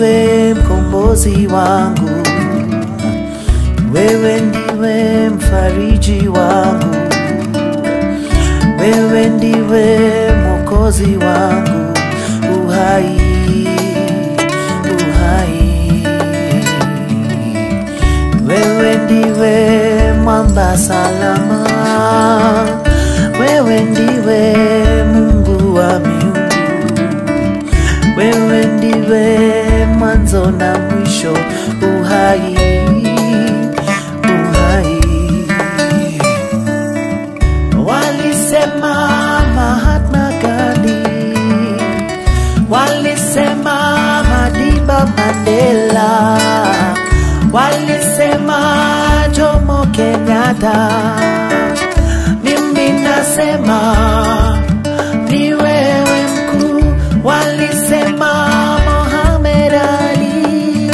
ndiwe mkombozi wangu, wewe ndiwe mfariji wangu, wewe ndiwe mwokozi wangu, uhai uhai, wewe ndiwe mwamba salama, wewe ndiwe Kenyatta, mimi nasema ni wewe mkuu. Walisema Mohamed Ali,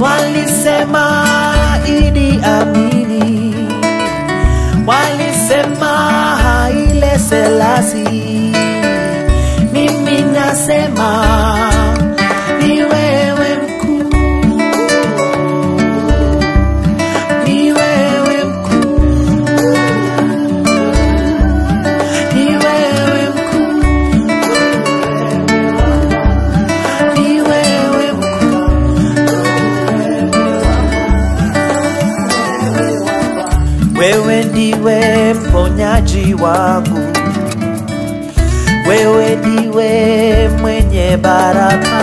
walisema Idi Amini, wewe ndiwe mponyaji wangu, wewe ndiwe mwenye baraka.